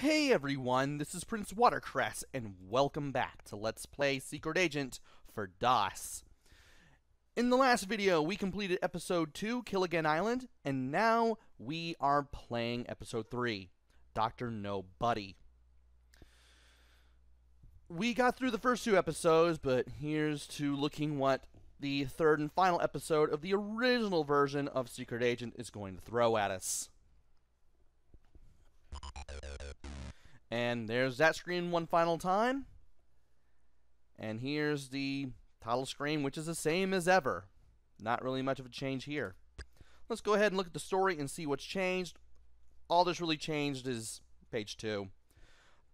Hey everyone, this is Prince Watercress, and welcome back to Let's Play Secret Agent for DOS. In the last video, we completed Episode 2, Kill Again Island, and now we are playing Episode 3, Dr. Nobody. We got through the first two episodes, but here's to looking what the third and final episode of the original version of Secret Agent is going to throw at us. And there's that screen one final time. And here's the title screen, which is the same as ever. Not really much of a change here. Let's go ahead and look at the story and see what's changed. All that's really changed is page 2.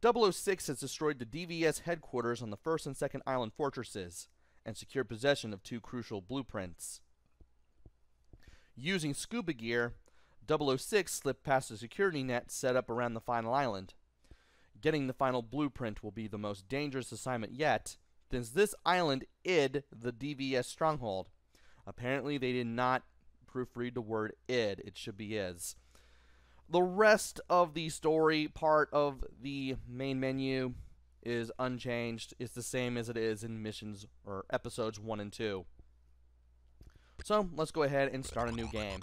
006 has destroyed the DVS headquarters on the first and second island fortresses and secured possession of two crucial blueprints. Using scuba gear, 006 slipped past the security net set up around the final island. Getting the final blueprint will be the most dangerous assignment yet, since this island id the DVS stronghold. Apparently, they did not proofread the word id, it should be is. The rest of the story part of the main menu is unchanged. It's the same as it is in missions or episodes 1 and 2. So, let's go ahead and start a new game.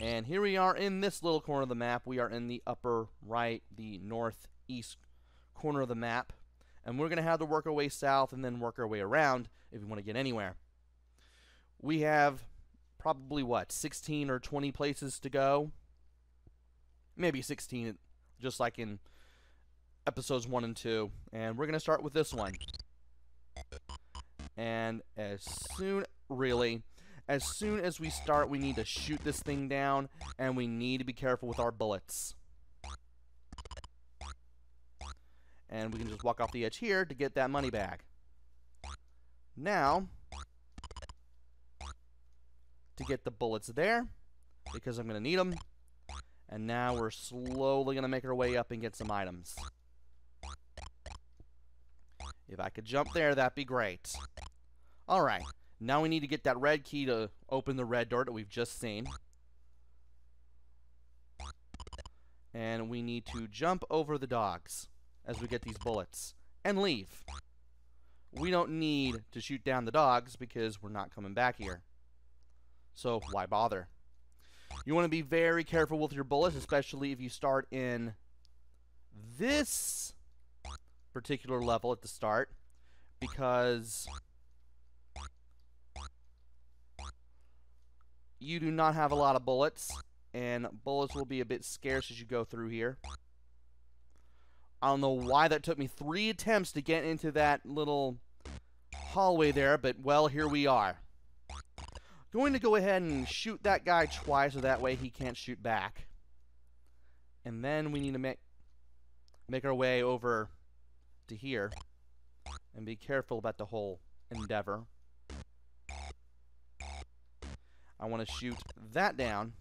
And here we are in this little corner of the map. We are in the upper right, the northeast corner of the map. And we're going to have to work our way south and then work our way around if we want to get anywhere. We have probably, what, 16 or 20 places to go? Maybe 16, just like in episodes 1 and 2. And we're going to start with this one. And as soon, really, as soon as we start, we need to shoot this thing down, and we need to be careful with our bullets. And we can just walk off the edge here to get that money back. Now, to get the bullets there, because I'm going to need them. And now we're slowly going to make our way up and get some items. If I could jump there, that'd be great. Alright. Now we need to get that red key to open the red door that we've just seen. And we need to jump over the dogs as we get these bullets and leave. We don't need to shoot down the dogs because we're not coming back here. So why bother? You want to be very careful with your bullets, especially if you start in this particular level at the start because you do not have a lot of bullets, and bullets will be a bit scarce as you go through here. I don't know why that took me three attempts to get into that little hallway there, but well, here we are. Going to go ahead and shoot that guy twice so that way he can't shoot back. And then we need to make make our way over to here and be careful about the whole endeavor. I want to shoot that down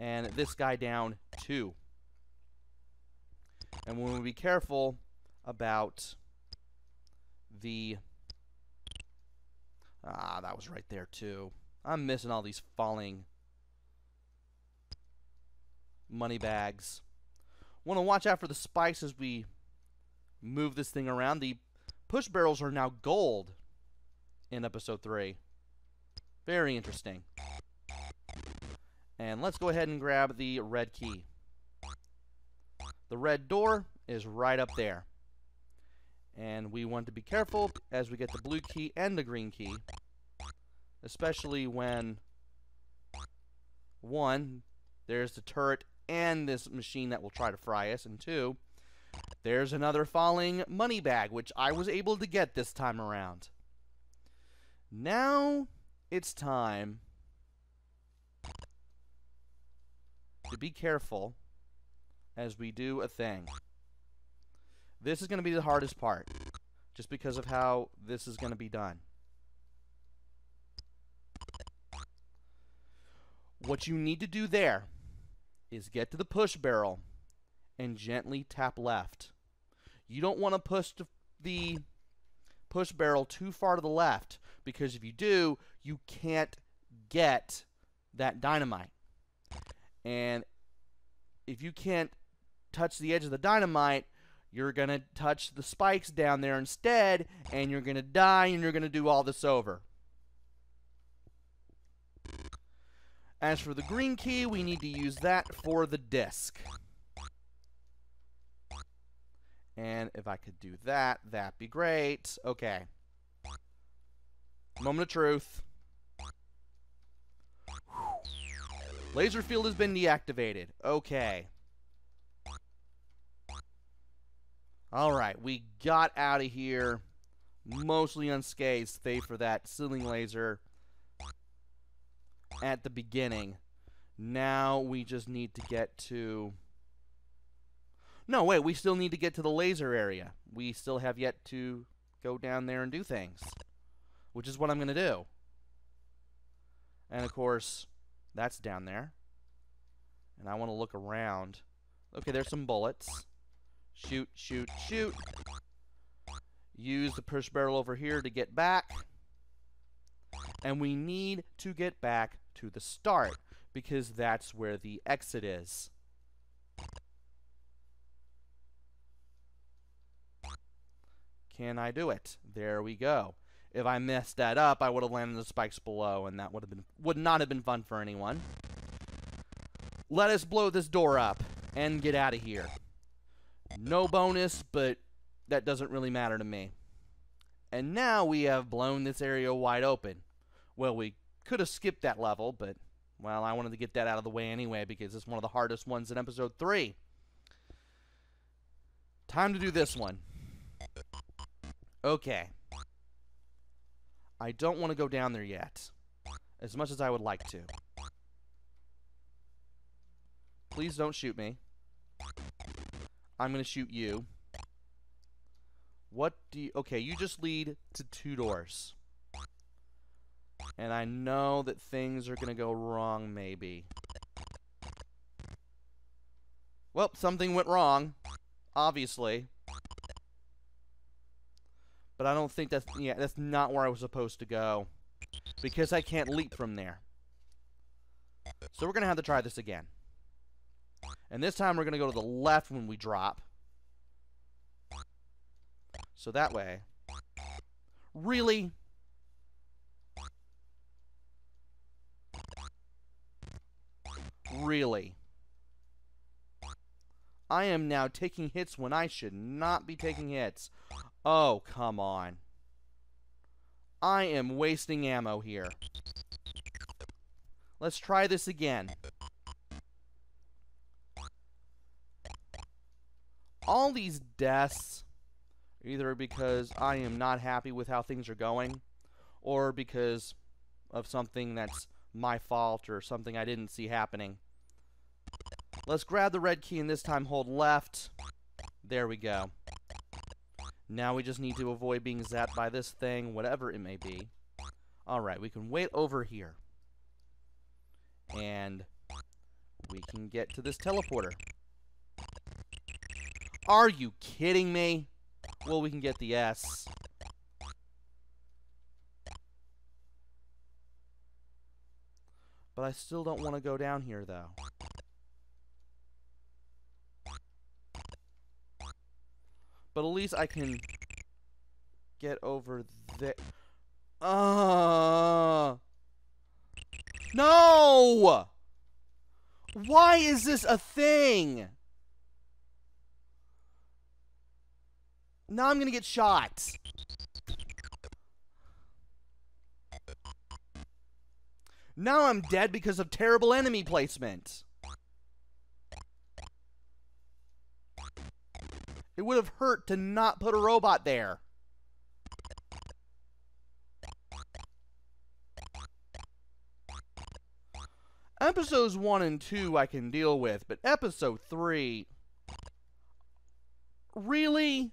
and this guy down too. And we want to be careful about the... Ah, that was right there too. I'm missing all these falling money bags. Want to watch out for the spikes as we move this thing around. The push barrels are now gold in episode 3. Very interesting. And let's go ahead and grab the red key. The red door is right up there. And we want to be careful as we get the blue key and the green key. Especially when, one, there's the turret and this machine that will try to fry us, and two, there's another falling money bag, which I was able to get this time around. Now, it's time to be careful as we do a thing. This is going to be the hardest part, just because of how this is going to be done. What you need to do there is get to the push barrel and gently tap left. You don't want to push the push barrel too far to the left because if you do, you can't get that dynamite. And if you can't touch the edge of the dynamite, you're going to touch the spikes down there instead, and you're going to die, and you're going to do all this over. As for the green key, we need to use that for the disc. And if I could do that, that'd be great. Okay. Moment of truth. Laser field has been deactivated. Okay. Alright, we got out of here mostly unscathed, save for that ceiling laser at the beginning. Now we just need to get to... No, wait, we still need to get to the laser area. We still have yet to go down there and do things. Which is what I'm going to do. And of course, that's down there. And I want to look around. Okay, there's some bullets. Shoot, shoot, shoot. Use the push barrel over here to get back. And we need to get back to the start because that's where the exit is. Can I do it? There we go. If I messed that up, I would have landed the spikes below, and that would have been would not have been fun for anyone. Let us blow this door up and get out of here. No bonus, but that doesn't really matter to me. And now we have blown this area wide open. Well, we could have skipped that level, but, well, I wanted to get that out of the way anyway because it's one of the hardest ones in episode 3. Time to do this one. Okay. I don't want to go down there yet. As much as I would like to. Please don't shoot me. I'm going to shoot you. What do you... Okay, you just lead to two doors. And I know that things are going to go wrong, maybe. Well, something went wrong. Obviously. But I don't think that's... Yeah, that's not where I was supposed to go. Because I can't leap from there. So we're going to have to try this again. And this time we're going to go to the left when we drop. So that way. Really? Really? I am now taking hits when I should not be taking hits. Oh, come on. I am wasting ammo here. Let's try this again. All these deaths, either because I am not happy with how things are going, or because of something that's my fault or something I didn't see happening. Let's grab the red key and this time hold left. There we go. Now we just need to avoid being zapped by this thing, whatever it may be. Alright, we can wait over here. And we can get to this teleporter. Are you kidding me? Well, we can get the S. But I still don't want to go down here, though. But at least I can get over there. Uh, no! Why is this a thing? Now I'm gonna get shot. Now I'm dead because of terrible enemy placement. It would have hurt to not put a robot there. Episodes 1 and 2 I can deal with, but episode 3... Really?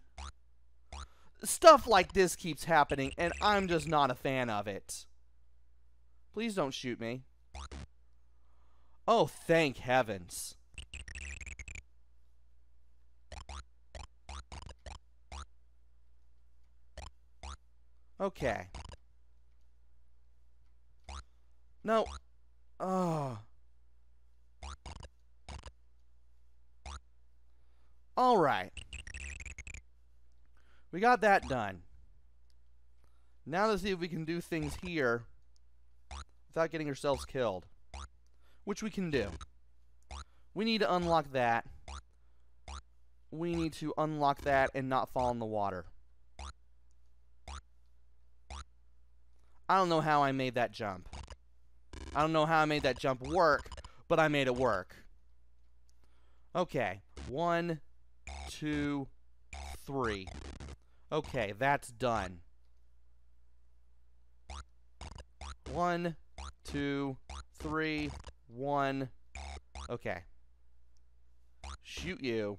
Stuff like this keeps happening, and I'm just not a fan of it. Please don't shoot me. Oh, thank heavens. Okay. No. Ah. Oh. Alright. We got that done. Now let's see if we can do things here without getting ourselves killed. Which we can do. We need to unlock that. We need to unlock that and not fall in the water. I don't know how I made that jump. I don't know how I made that jump work, but I made it work. Okay. One, two, three. Okay, that's done. One, two, three, one. Okay. Shoot you.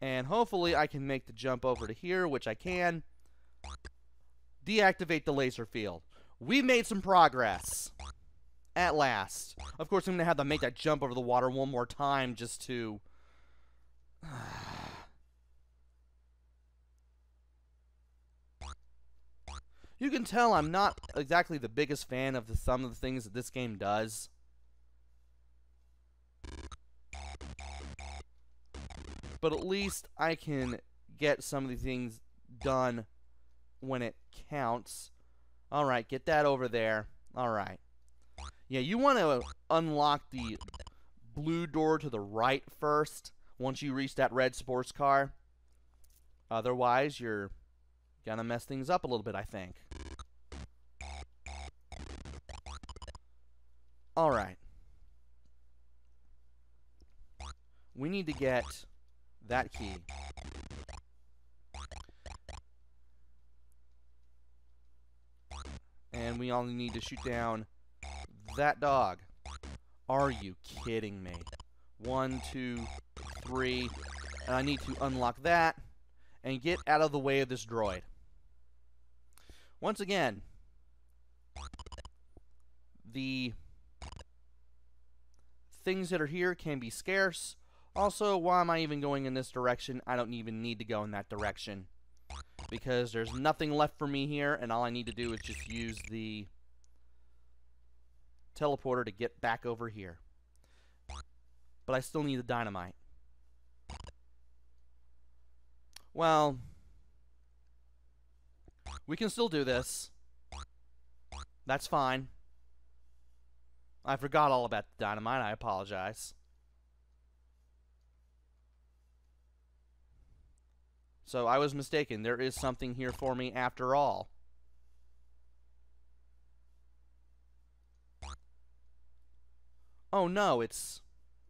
And hopefully I can make the jump over to here, which I can. Deactivate the laser field. We made some progress. At last. Of course, I'm going to have to make that jump over the water one more time just to... you can tell I'm not exactly the biggest fan of the, some of the things that this game does. But at least I can get some of the things done when it counts. Alright, get that over there. Alright. Yeah, you want to unlock the blue door to the right first once you reach that red sports car. Otherwise, you're gonna mess things up a little bit, I think. Alright. We need to get that key. And we only need to shoot down that dog. Are you kidding me? One, two, three. And I need to unlock that and get out of the way of this droid. Once again, the things that are here can be scarce. Also, why am I even going in this direction? I don't even need to go in that direction because there's nothing left for me here, and all I need to do is just use the teleporter to get back over here. But I still need the dynamite. Well, we can still do this. That's fine. I forgot all about the dynamite. I apologize. So I was mistaken. There is something here for me after all. Oh no, it's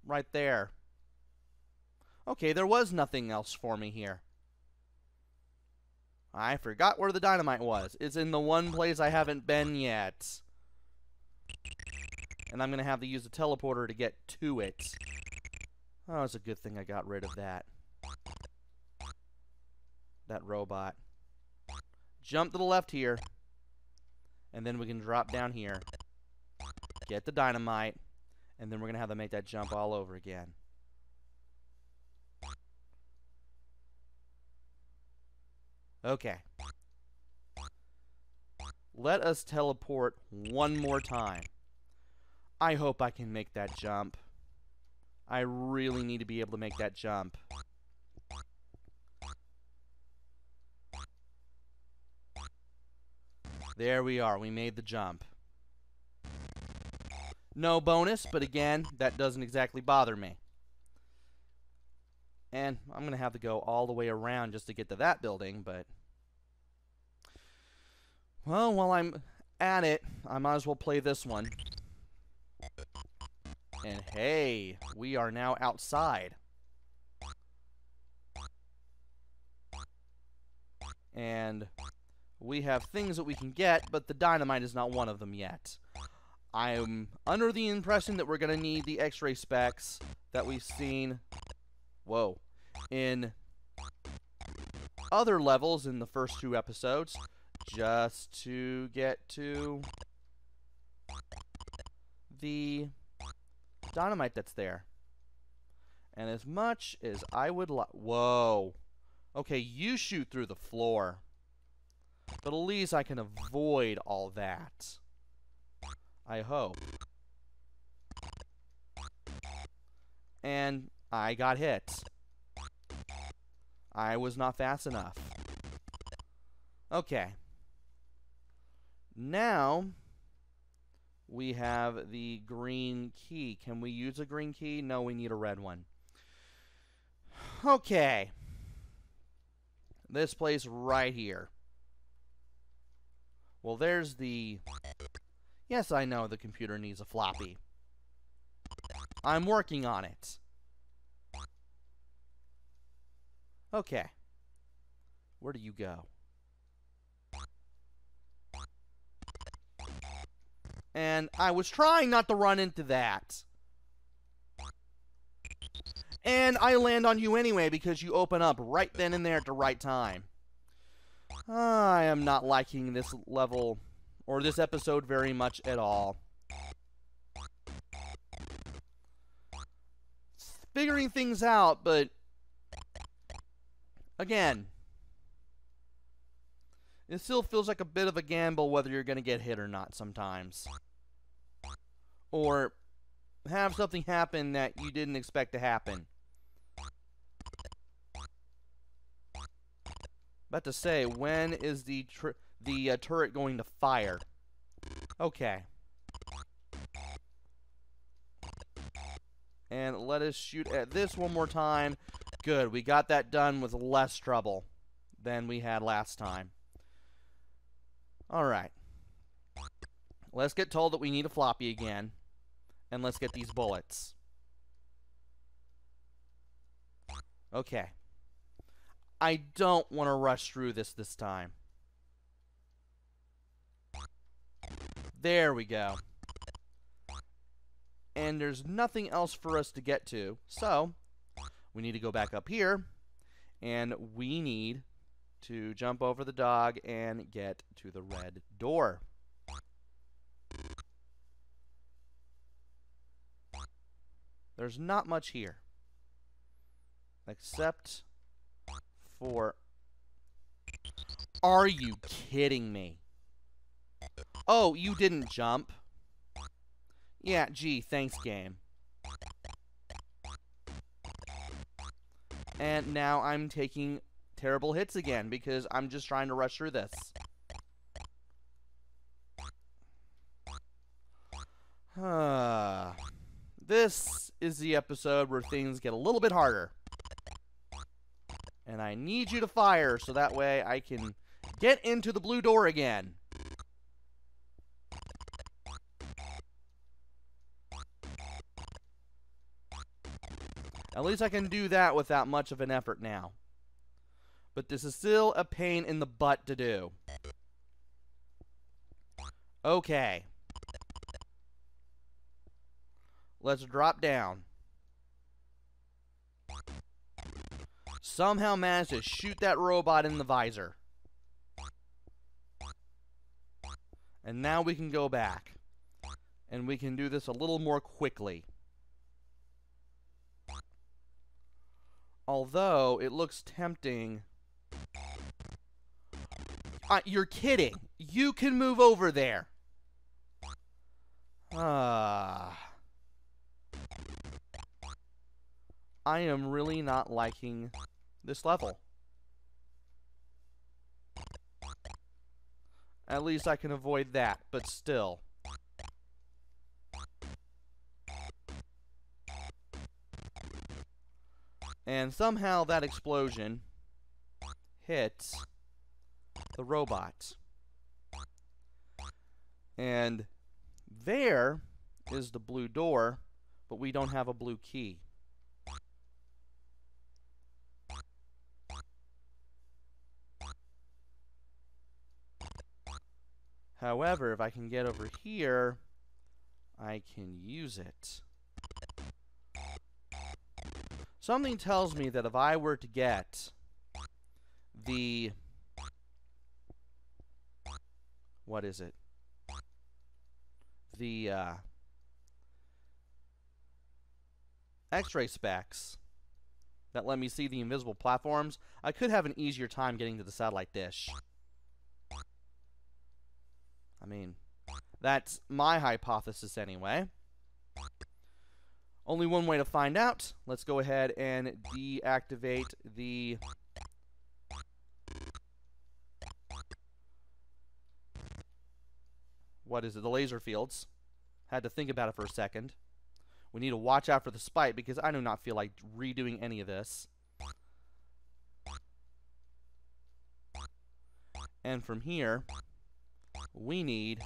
right there. Okay, there was nothing else for me here. I forgot where the dynamite was. It's in the one place I haven't been yet. And I'm going to have to use the teleporter to get to it. Oh, it's a good thing I got rid of that that robot. Jump to the left here. And then we can drop down here. Get the dynamite. And then we're going to have to make that jump all over again. Okay. Let us teleport one more time. I hope I can make that jump. I really need to be able to make that jump. There we are. We made the jump. No bonus, but again, that doesn't exactly bother me. And I'm going to have to go all the way around just to get to that building, but... Well, while I'm at it, I might as well play this one. And hey, we are now outside. And we have things that we can get, but the dynamite is not one of them yet. I'm under the impression that we're going to need the x-ray specs that we've seen, whoa, in other levels in the first two episodes, just to get to the dynamite that's there. And as much as I would like... Whoa. Okay, you shoot through the floor. But at least I can avoid all that. I hope. And I got hit. I was not fast enough. Okay. Now, we have the green key. Can we use a green key? No, we need a red one. Okay. This place right here. Well, there's the... Yes, I know the computer needs a floppy. I'm working on it. Okay. Where do you go? And I was trying not to run into that. And I land on you anyway because you open up right then and there at the right time. Am not liking this level or this episode very much at all. Figuring things out, but again, it still feels like a bit of a gamble whether you're going to get hit or not sometimes or have something happen that you didn't expect to happen. About to say, when is the the uh, turret going to fire? Okay. And let us shoot at this one more time. Good, we got that done with less trouble than we had last time. Alright. Let's get told that we need a floppy again. And let's get these bullets. Okay. I don't want to rush through this this time. There we go. And there's nothing else for us to get to. So, we need to go back up here. And we need to jump over the dog and get to the red door. There's not much here. Except for... Are you kidding me? Oh, you didn't jump. Yeah, gee, thanks, game. And now I'm taking terrible hits again because I'm just trying to rush through this. this is the episode where things get a little bit harder. And I need you to fire so that way I can get into the blue door again. At least I can do that without much of an effort now. But this is still a pain in the butt to do. Okay. Let's drop down. Somehow managed to shoot that robot in the visor. And now we can go back. And we can do this a little more quickly. Although, it looks tempting. Uh, you're kidding. You can move over there. Ah. I am really not liking this level. At least I can avoid that, but still. And somehow that explosion hits the robot. And there is the blue door, but we don't have a blue key. However, if I can get over here, I can use it. Something tells me that if I were to get the... What is it? The, uh... X-ray specs that let me see the invisible platforms, I could have an easier time getting to the satellite dish. I mean, that's my hypothesis anyway. Only one way to find out. Let's go ahead and deactivate the what is it? The laser fields. Had to think about it for a second. We need to watch out for the spite because I do not feel like redoing any of this. And from here, we need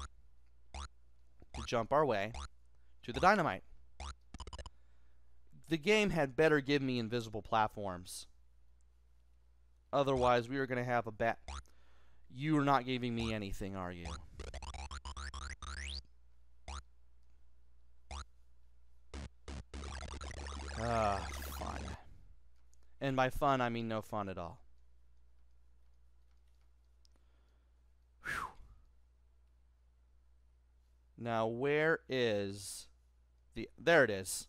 to jump our way to the dynamite. The game had better give me invisible platforms. Otherwise, we are going to have a bet. You are not giving me anything, are you? Ah, fun. And by fun, I mean no fun at all. Now, where is the... There it is.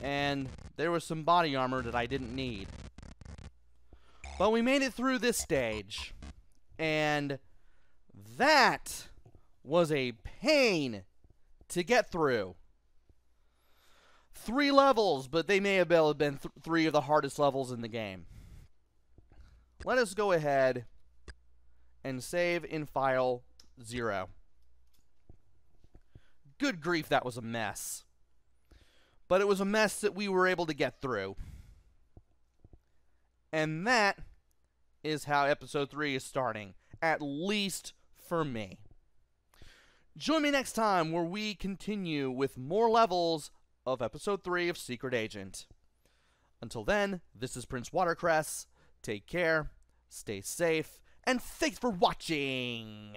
And there was some body armor that I didn't need. But we made it through this stage. And that was a pain to get through three levels, but they may have been th three of the hardest levels in the game. Let us go ahead and save in file 0. Good grief, that was a mess. But it was a mess that we were able to get through. And that is how episode 3 is starting, at least for me. Join me next time where we continue with more levels of episode 3 of Secret Agent. Until then, this is Prince Watercress. Take care, stay safe, and thanks for watching!